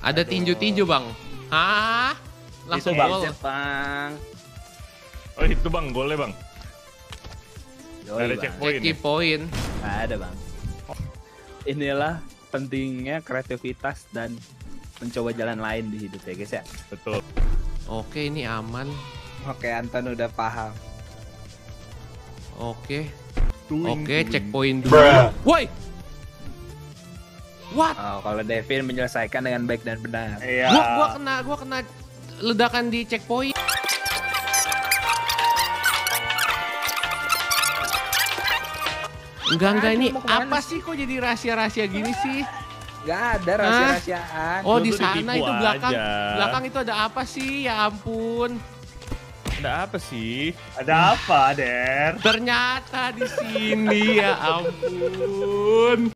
Ada tinju-tinju, Bang. Hah? Langsung Itu, Bang. gol. Set, bang. Oh itu bang, golnya bang. Yoi, ada bang. checkpoint. Checky point. Nggak ada bang. Inilah pentingnya kreativitas dan mencoba jalan lain di hidup ya guys ya. Betul. Oke, ini aman. Oke, Anton udah paham. Oke. Oke, checkpoint dulu. Woi. What? Oh, kalau Devin menyelesaikan dengan baik dan benar. Iya. Gua gua kena gua kena ledakan di checkpoint. Enggak enggak ini apa sih kok jadi rahasia-rahasia gini sih? Gak ada rahasia-rahasiaan. Oh di sana itu belakang aja. belakang itu ada apa sih? Ya ampun. Ada apa sih? Ada apa, Der? Ternyata di sini ya ampun.